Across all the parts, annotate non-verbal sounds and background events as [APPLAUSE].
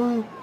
hư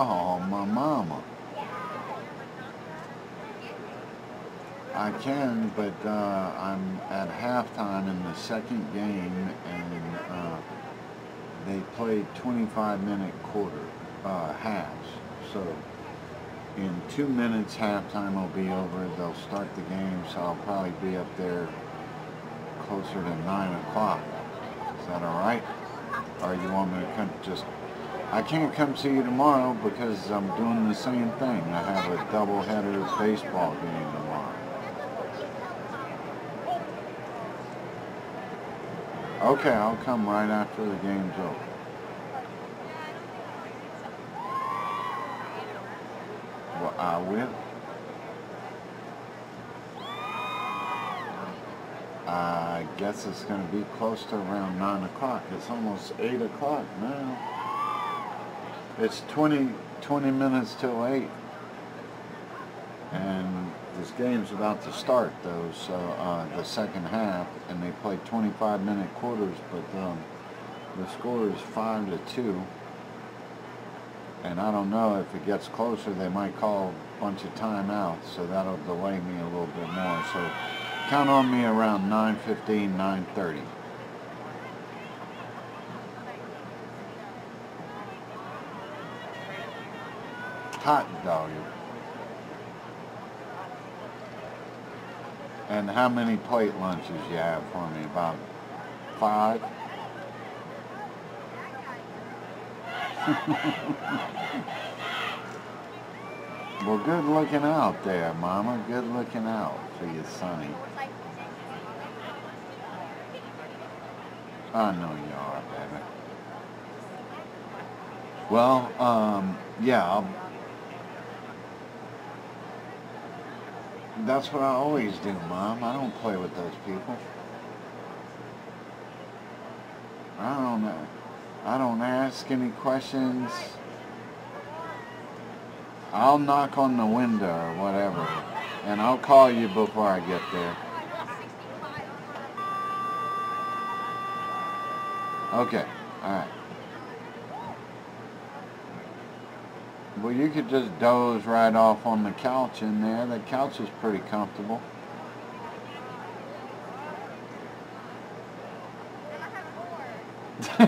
Oh, my mama. I can, but uh, I'm at halftime in the second game, and uh, they played 25 minute quarter uh, halves. So in two minutes, halftime will be over. They'll start the game, so I'll probably be up there closer to 9 o'clock. Is that all right? Or you want me to just... I can't come see you tomorrow because I'm doing the same thing. I have a double-header baseball game tomorrow. Okay, I'll come right after the game's over. Well, I will. I guess it's going to be close to around 9 o'clock. It's almost 8 o'clock now. It's 20, 20 minutes till 8. And this game's about to start, though, so uh, the second half, and they play 25 minute quarters, but um, the score is 5 to 2. And I don't know if it gets closer, they might call a bunch of timeouts, so that'll delay me a little bit more. So count on me around 9.15, 9.30. Hot dog. And how many plate lunches you have for me? About five? [LAUGHS] well, good looking out there, Mama. Good looking out for you, Sonny. I know you are, baby. Well, um, yeah, I'll, that's what I always do, Mom. I don't play with those people. I don't. I don't ask any questions. I'll knock on the window or whatever, and I'll call you before I get there. Okay, alright. Well, you could just doze right off on the couch in there. The couch is pretty comfortable. [LAUGHS]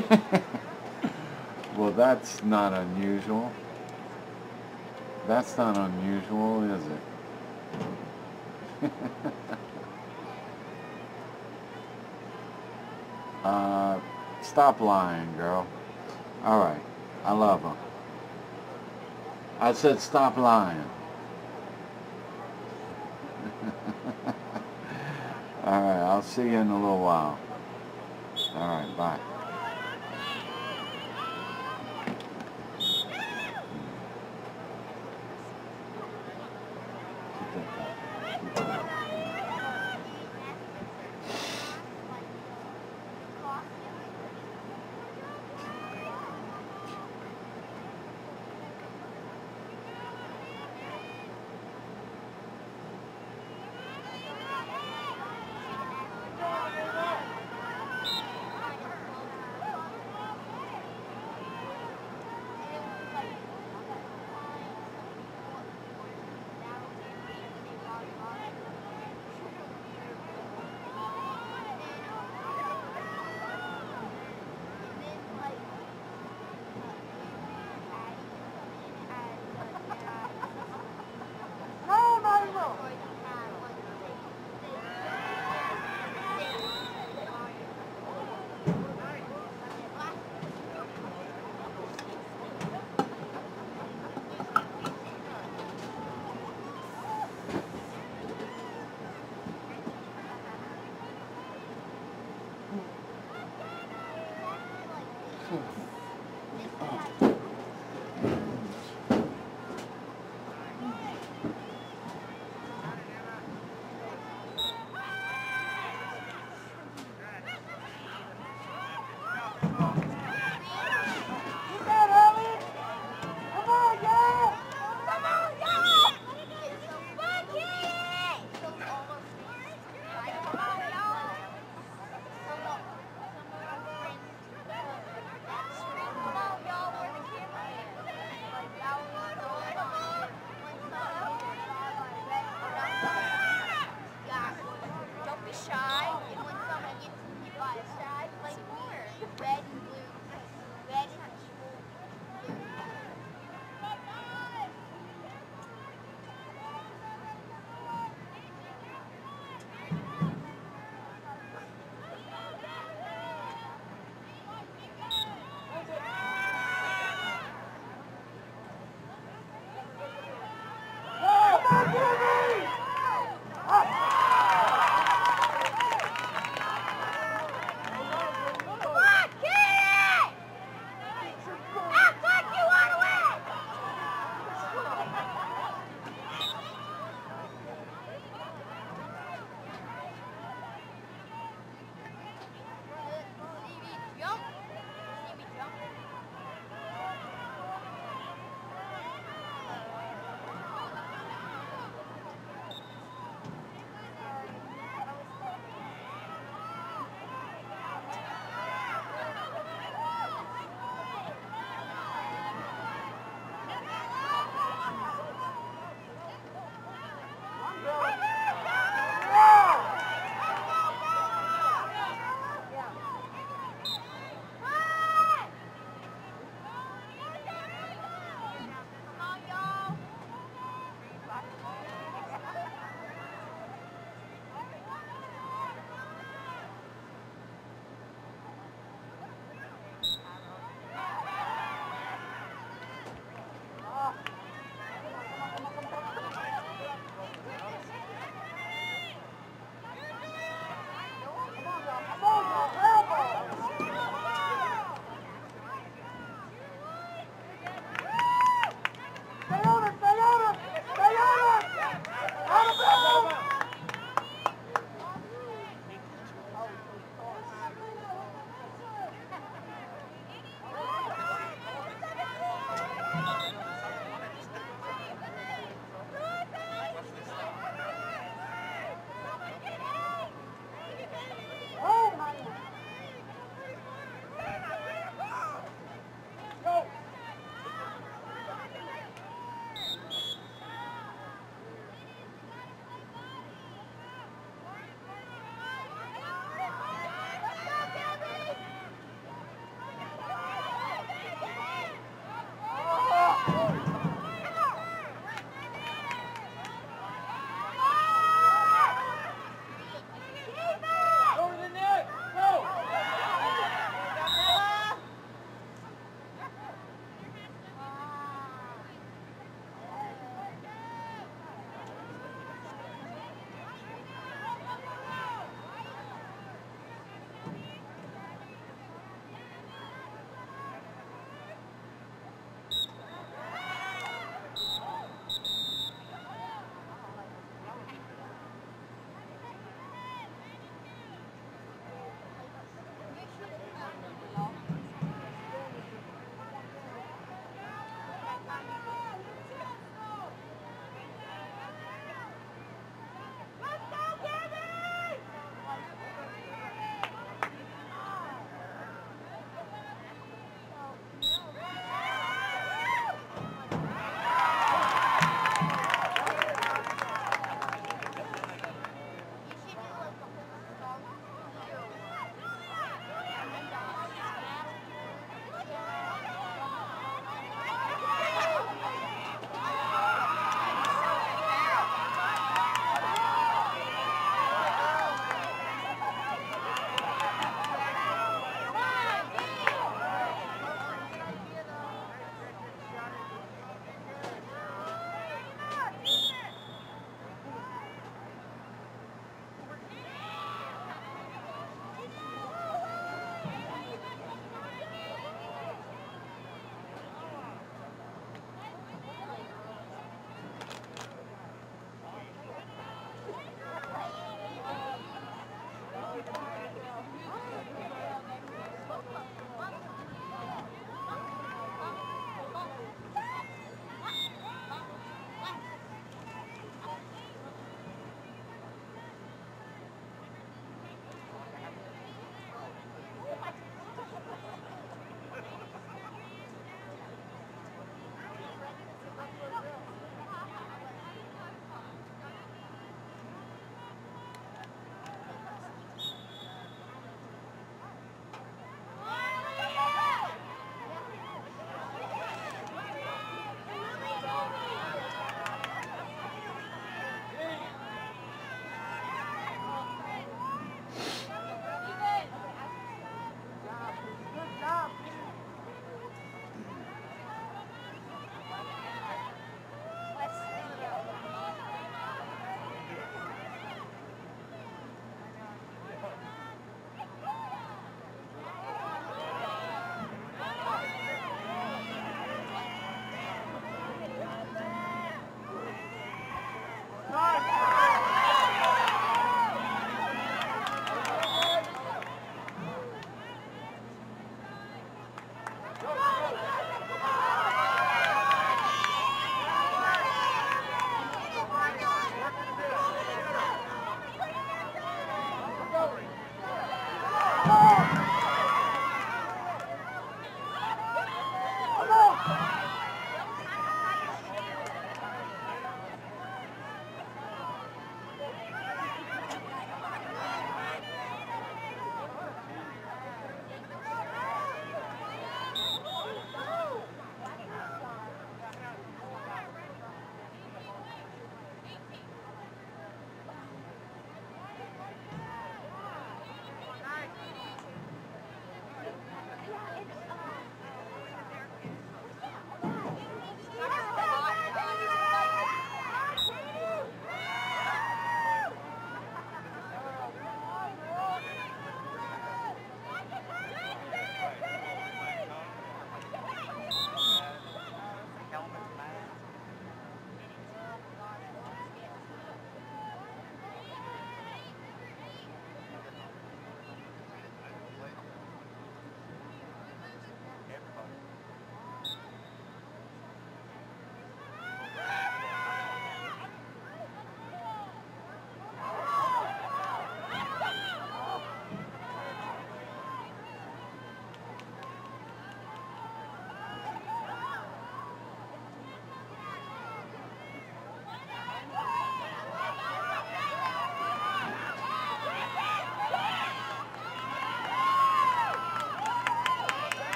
well, that's not unusual. That's not unusual, is it? [LAUGHS] uh, stop lying, girl. Alright, I love her. I said stop lying. [LAUGHS] Alright, I'll see you in a little while. Alright, bye.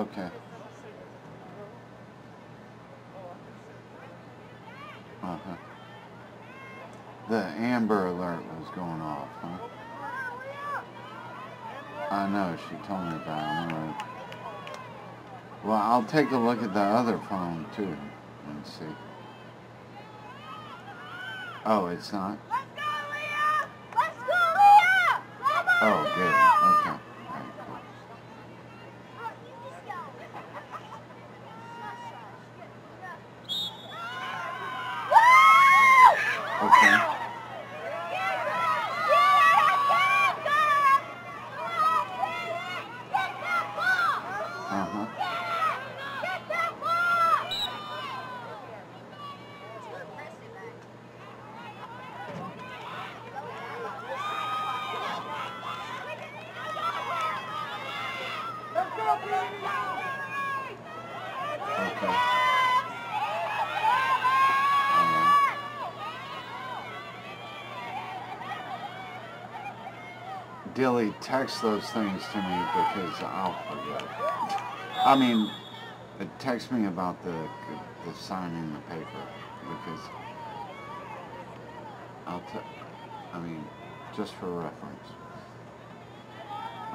Okay. Uh-huh. The Amber Alert was going off, huh? I know, she told me about it. I'm. Well, I'll take a look at the other phone, too, and see. Oh, it's not? Let's go, Leah! Let's go, Leah! Let's go, Leah! oh, good. Okay. All right, cool. Okay. Uh-huh. Dilly, text those things to me because I'll forget. I mean, uh, text me about the the signing the paper because I'll. T- I mean, just for reference.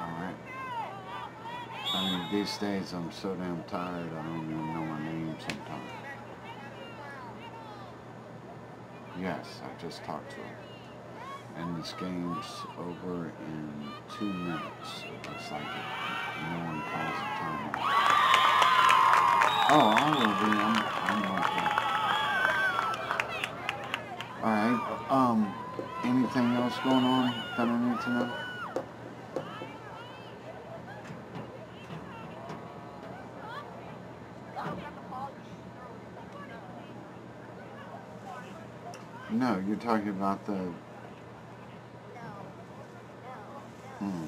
All right. I mean, these days I'm so damn tired I don't even know my name sometimes. Yes, I just talked to him. And this game's over in two minutes. It looks like it. No one calls the time off. Oh, I will be. I'm, I'm to. Alright, um, anything else going on that I need to know? No, you're talking about the. hmm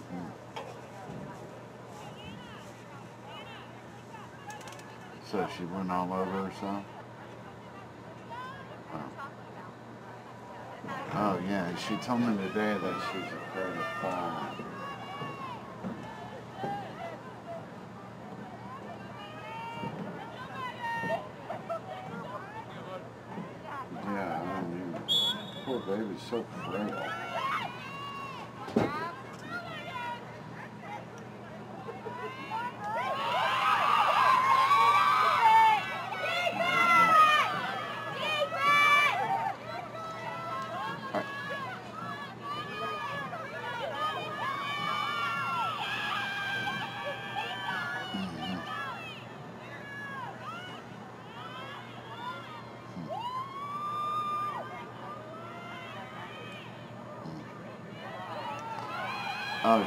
So she went all over herself? Oh. oh, yeah, she told me today that she's afraid of falling. Yeah, I don't. Poor baby's so frail.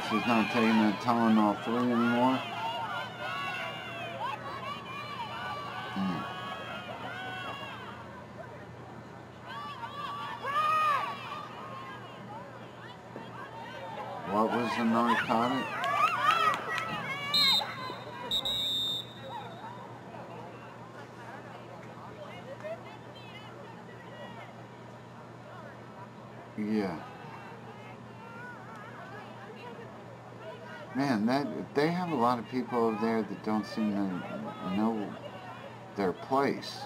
She's not taking the Tylenol 3 anymore? What was the narcotic? Yeah. Man, that they have a lot of people over there that don't seem to know their place.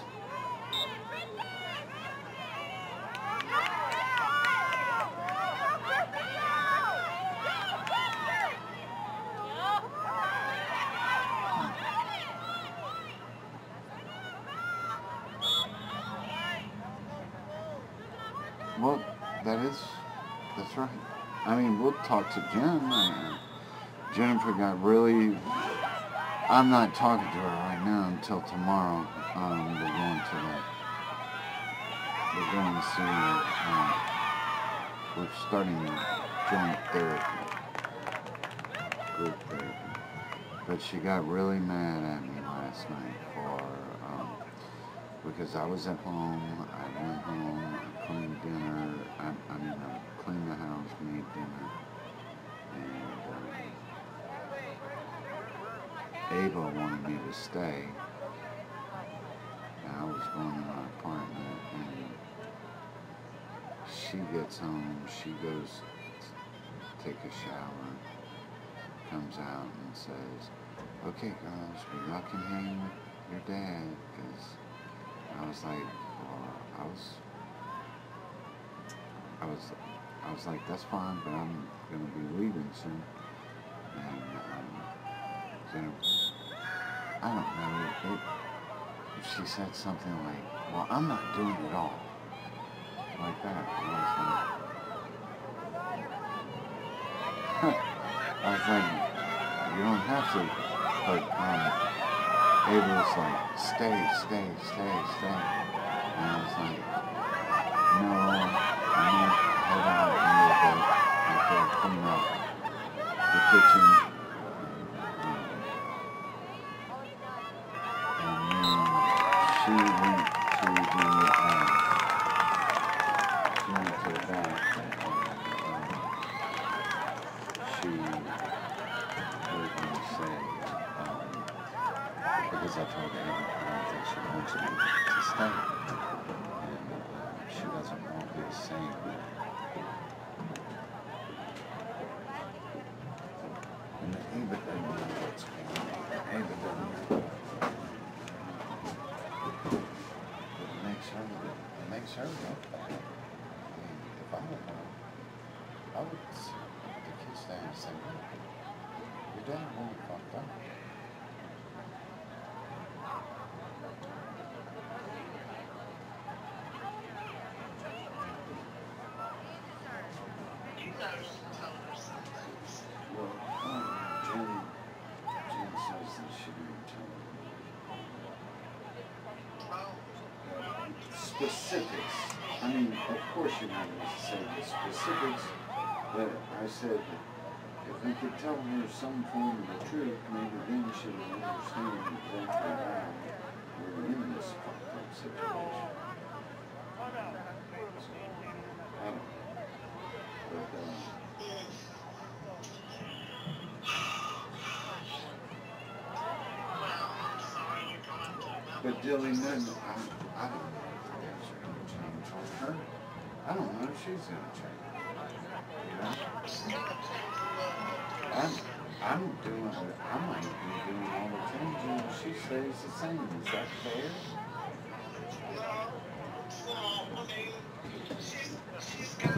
Well, that is, that's right. I mean, we'll talk to Jen. Jennifer got really. I'm not talking to her right now until tomorrow. Um, we're going to the. We're going to see. Um, we're starting joint therapy, group therapy. But she got really mad at me last night for um, because I was at home. I went home. I cleaned dinner. I, I mean, I cleaned the house, made dinner, Ava wanted me to stay. I was going to my apartment and she gets home, she goes take a shower, comes out and says, okay girls, we y'all can hang with your dad because I was like, well, I was, I was, I was like, that's fine, but I'm going to be leaving soon. And, um, Jennifer, I don't know. It, she said something like, "Well, I'm not doing it all," like that. I was like, [LAUGHS] I was like, "You don't have to," but um, Ava was like, "Stay, stay, stay, stay," and I was like, "No, I'm gonna head out a little bit I clean up the kitchen." Said if we could tell her some form of the truth, maybe then she would understand exactly why we're in this fucked up situation. I don't know. But, um, But Dilly, no, I, I don't know if guys are gonna change on her. I don't know if she's gonna change. I might be doing all the changing, and she stays the same. Is that fair? No, I mean, she's, she's got